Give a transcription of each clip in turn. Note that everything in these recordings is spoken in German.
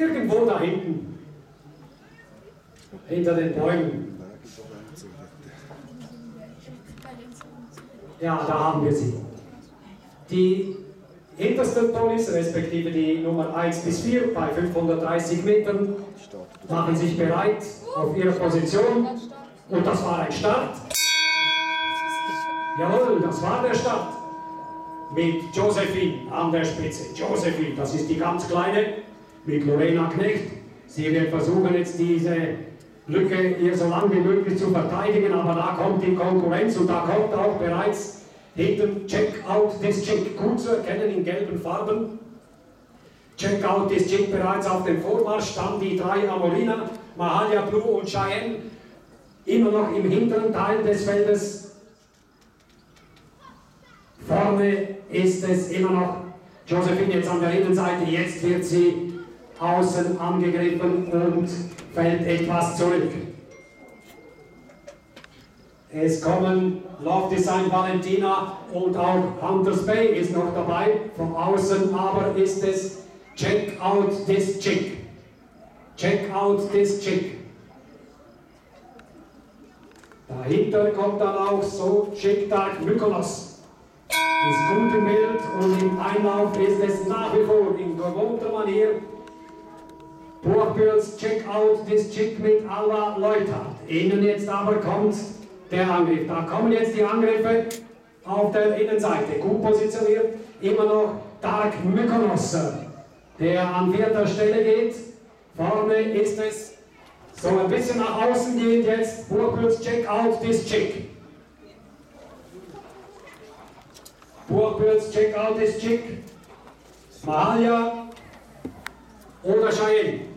Irgendwo da hinten. Hinter den Bäumen. Ja, da haben wir sie. Die hinterste Police, respektive die Nummer 1 bis 4 bei 530 Metern, machen sich bereit auf ihre Position. Und das war ein Start. Jawohl, das war der Start. Mit Josephine an der Spitze. Josephine, das ist die ganz kleine, mit Lorena Knecht. Sie wird versuchen, jetzt diese Lücke hier so lange wie möglich zu verteidigen, aber da kommt die Konkurrenz und da kommt auch bereits hinten Check Out This Chick, gut zu erkennen in gelben Farben. Check Out This Chick bereits auf dem Vormarsch, dann die drei Amorina, Mahalia Blue und Cheyenne, immer noch im hinteren Teil des Feldes. Vorne ist es immer noch Josephine jetzt an der Innenseite, jetzt wird sie außen angegriffen und fällt etwas zurück. Es kommen Love Design Valentina und auch Hunters Bay ist noch dabei. Von außen aber ist es Check out this chick. Check out this chick. Dahinter kommt dann auch so Chick Dark. Ist gut im Bild und im Einlauf ist es nach wie vor in gewohnter Manier Burgbürs Check Out this Chick mit Alba Leuthard. Innen jetzt aber kommt der Angriff. Da kommen jetzt die Angriffe auf der Innenseite. Gut positioniert. Immer noch Dark Mykonos, der an vierter Stelle geht. Vorne ist es so ein bisschen nach außen geht jetzt Burgbürs Check Out this Chick. Burgbürs Check Out this Chick. Mahalia oder Cheyenne.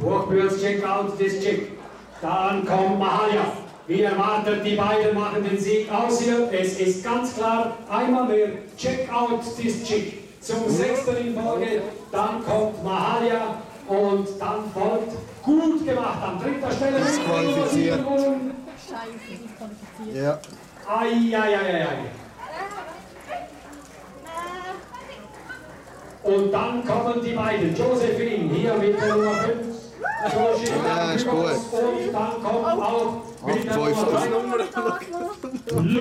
Burgbürs Check Out this Chick. Dann kommt Mahalia. Wie erwartet, die beiden machen den Sieg aus hier. Es ist ganz klar, einmal mehr Check Out this Chick. Zum sechsten in Folge. Dann kommt Mahalia und dann folgt gut gemacht an dritter Stelle. Disqualifiziert. Scheiße, disqualifiziert. Ja. Eieieiei. Und dann kommen die beiden. Josephine hier mit der Nummer 5. Ja, ist gut. Auf 50.